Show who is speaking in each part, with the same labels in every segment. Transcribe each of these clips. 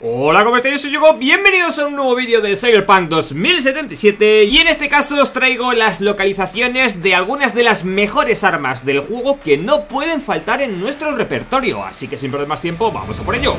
Speaker 1: Hola, ¿cómo estáis? Yo soy Yugo, bienvenidos a un nuevo vídeo de Cyberpunk 2077 Y en este caso os traigo las localizaciones de algunas de las mejores armas del juego que no pueden faltar en nuestro repertorio. Así que sin perder más tiempo, vamos a por ello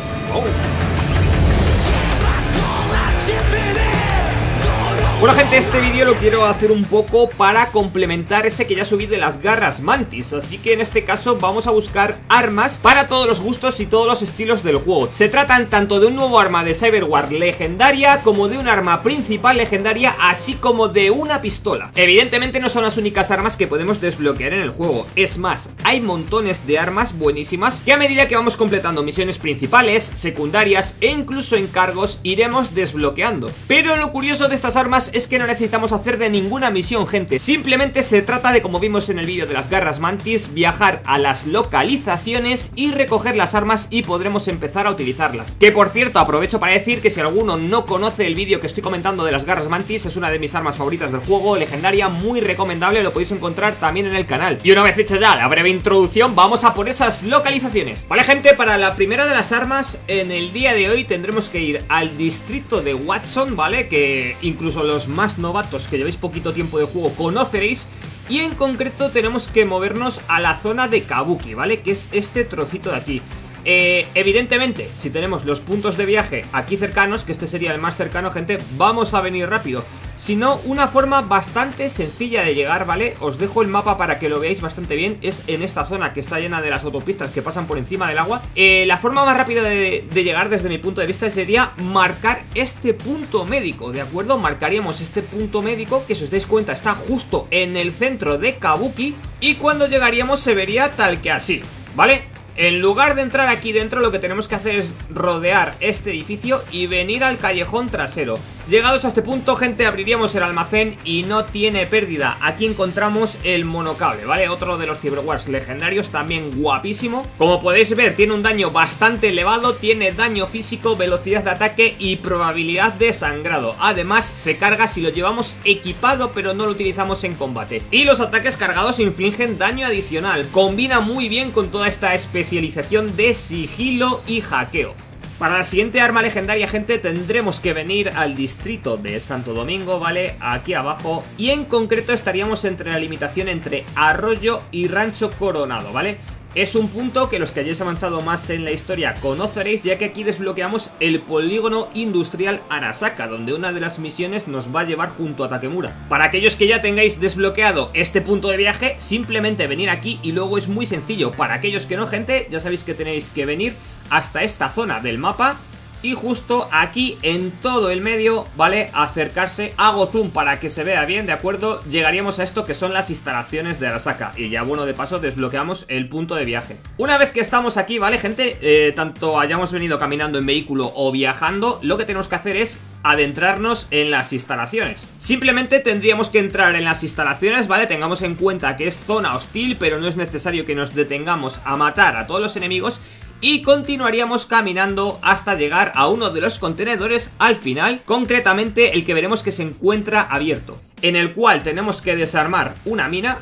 Speaker 1: Bueno gente, este vídeo lo quiero hacer un poco para complementar ese que ya subí de las garras mantis. Así que en este caso vamos a buscar armas para todos los gustos y todos los estilos del juego. Se tratan tanto de un nuevo arma de Cyberwar legendaria como de un arma principal legendaria así como de una pistola. Evidentemente no son las únicas armas que podemos desbloquear en el juego. Es más, hay montones de armas buenísimas que a medida que vamos completando misiones principales, secundarias e incluso encargos iremos desbloqueando. Pero lo curioso de estas armas es que no necesitamos hacer de ninguna misión, gente. Simplemente se trata de, como vimos en el vídeo de las garras mantis Viajar a las localizaciones y recoger las armas y podremos empezar a utilizarlas. Que por cierto, aprovecho para decir que si alguno no conoce el vídeo que estoy comentando de las garras mantis Es una de mis armas favoritas del juego, legendaria, muy recomendable Lo podéis encontrar también en el canal. Y una vez hecha ya la breve introducción, vamos a por esas localizaciones. Vale gente, para la primera de las armas, en el día de hoy tendremos que ir al distrito de Watson, ¿vale? Que incluso los más novatos que llevéis poquito tiempo de juego conoceréis y en concreto tenemos que movernos a la zona de Kabuki, ¿vale? Que es este trocito de aquí eh, evidentemente, si tenemos los puntos de viaje aquí cercanos, que este sería el más cercano, gente, vamos a venir rápido. Si no, una forma bastante sencilla de llegar, ¿vale? Os dejo el mapa para que lo veáis bastante bien. Es en esta zona que está llena de las autopistas que pasan por encima del agua. Eh, la forma más rápida de, de llegar desde mi punto de vista sería marcar este punto médico, ¿de acuerdo? Marcaríamos este punto médico, que si os dais cuenta está justo en el centro de Kabuki. Y cuando llegaríamos se vería tal que así, ¿vale? En lugar de entrar aquí dentro lo que tenemos que hacer es rodear este edificio y venir al callejón trasero Llegados a este punto, gente, abriríamos el almacén y no tiene pérdida. Aquí encontramos el monocable, ¿vale? Otro de los Cyberwars legendarios, también guapísimo. Como podéis ver, tiene un daño bastante elevado Tiene daño físico, velocidad de ataque y probabilidad de sangrado. Además, se carga si lo llevamos equipado pero no lo utilizamos en combate. Y los ataques cargados infligen daño adicional. Combina muy bien con toda esta especialización de sigilo y hackeo. Para la siguiente arma legendaria, gente, tendremos que venir al distrito de Santo Domingo, ¿vale? Aquí abajo. Y en concreto estaríamos entre la limitación entre Arroyo y Rancho Coronado, ¿vale? Es un punto que los que hayáis avanzado más en la historia conoceréis ya que aquí desbloqueamos el polígono industrial Arasaka donde una de las misiones nos va a llevar junto a Takemura. Para aquellos que ya tengáis desbloqueado este punto de viaje, simplemente venir aquí y luego es muy sencillo. Para aquellos que no, gente, ya sabéis que tenéis que venir hasta esta zona del mapa y justo aquí en todo el medio, ¿vale? Acercarse, hago zoom para que se vea bien, ¿de acuerdo? Llegaríamos a esto que son las instalaciones de Arasaka y ya bueno, de paso desbloqueamos el punto de viaje. Una vez que estamos aquí, ¿vale, gente? Eh, tanto hayamos venido caminando en vehículo o viajando, lo que tenemos que hacer es adentrarnos en las instalaciones Simplemente tendríamos que entrar en las instalaciones, ¿vale? Tengamos en cuenta que es zona hostil, pero no es necesario que nos detengamos a matar a todos los enemigos y continuaríamos caminando hasta llegar a uno de los contenedores al final, concretamente el que veremos que se encuentra abierto, en el cual tenemos que desarmar una mina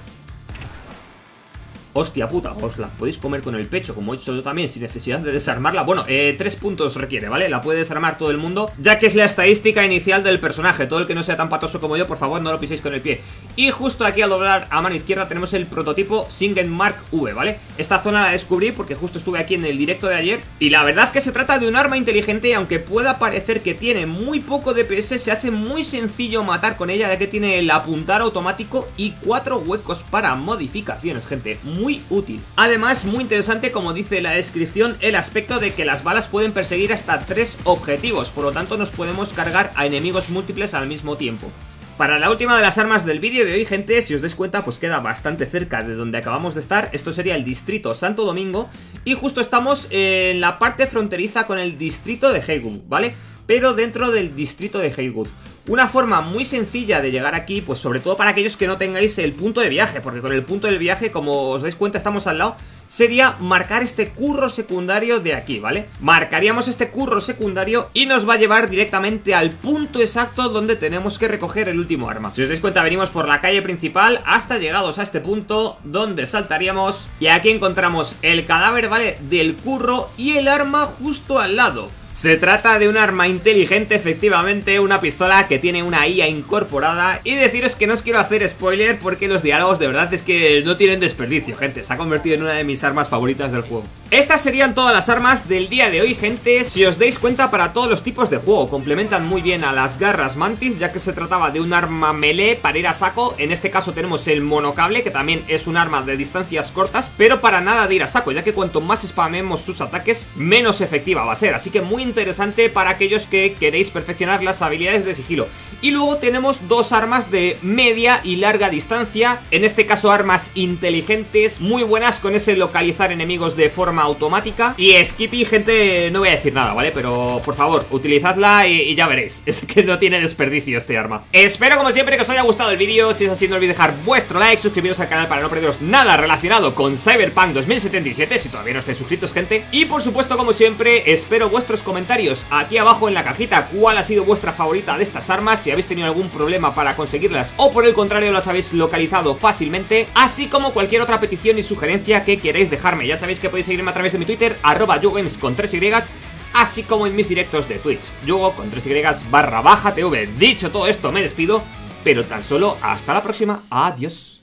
Speaker 1: Hostia puta, os la podéis comer con el pecho, como he dicho yo también, sin necesidad de desarmarla. Bueno, eh, tres puntos requiere, ¿vale? La puede desarmar todo el mundo, ya que es la estadística inicial del personaje. Todo el que no sea tan patoso como yo, por favor, no lo piséis con el pie. Y justo aquí al doblar a mano izquierda tenemos el prototipo Singen Mark V, ¿vale? Esta zona la descubrí porque justo estuve aquí en el directo de ayer. Y la verdad es que se trata de un arma inteligente y aunque pueda parecer que tiene muy poco DPS, se hace muy sencillo matar con ella, ya que tiene el apuntar automático y cuatro huecos para modificaciones, gente. Muy muy útil. Además, muy interesante, como dice la descripción, el aspecto de que las balas pueden perseguir hasta tres objetivos, por lo tanto nos podemos cargar a enemigos múltiples al mismo tiempo. Para la última de las armas del vídeo de hoy, gente, si os dais cuenta, pues queda bastante cerca de donde acabamos de estar. Esto sería el distrito Santo Domingo. Y justo estamos en la parte fronteriza con el distrito de Haywood, ¿vale? Pero dentro del distrito de Haywood. Una forma muy sencilla de llegar aquí, pues sobre todo para aquellos que no tengáis el punto de viaje, porque con el punto del viaje, como os dais cuenta, estamos al lado, sería marcar este curro secundario de aquí, ¿vale? Marcaríamos este curro secundario y nos va a llevar directamente al punto exacto donde tenemos que recoger el último arma. Si os dais cuenta, venimos por la calle principal hasta llegados a este punto donde saltaríamos y aquí encontramos el cadáver, ¿vale? Del curro y el arma justo al lado. Se trata de un arma inteligente, efectivamente, una pistola que tiene una IA incorporada y deciros que no os quiero hacer spoiler porque los diálogos de verdad es que no tienen desperdicio, gente, se ha convertido en una de mis armas favoritas del juego. Estas serían todas las armas del día de hoy, gente, si os dais cuenta para todos los tipos de juego, complementan muy bien a las garras mantis ya que se trataba de un arma melee para ir a saco, en este caso tenemos el monocable que también es un arma de distancias cortas, pero para nada de ir a saco, ya que cuanto más spamemos sus ataques, menos efectiva va a ser, así que muy interesante para aquellos que queréis perfeccionar las habilidades de sigilo. Y luego tenemos dos armas de media y larga distancia, en este caso armas inteligentes, muy buenas con ese localizar enemigos de forma automática. Y Skippy, gente, no voy a decir nada, ¿vale? Pero por favor, utilizadla y, ya veréis, es que no tiene desperdicio este arma. Espero como siempre que os haya gustado el vídeo, si es así no olvidéis dejar vuestro like, suscribiros al canal para no perderos nada relacionado con Cyberpunk 2077, si todavía no estáis suscritos, gente. Y por supuesto, como siempre, espero vuestros comentarios aquí abajo en la cajita cuál ha sido vuestra favorita de estas armas, si habéis tenido algún problema para conseguirlas o por el contrario las habéis localizado fácilmente, así como cualquier otra petición y sugerencia que queréis dejarme. Ya sabéis que podéis seguirme a través de mi Twitter, arroba con 3 y así como en mis directos de Twitch, Yugo con 3 y barra baja TV. Dicho todo esto, me despido, pero tan solo hasta la próxima. Adiós.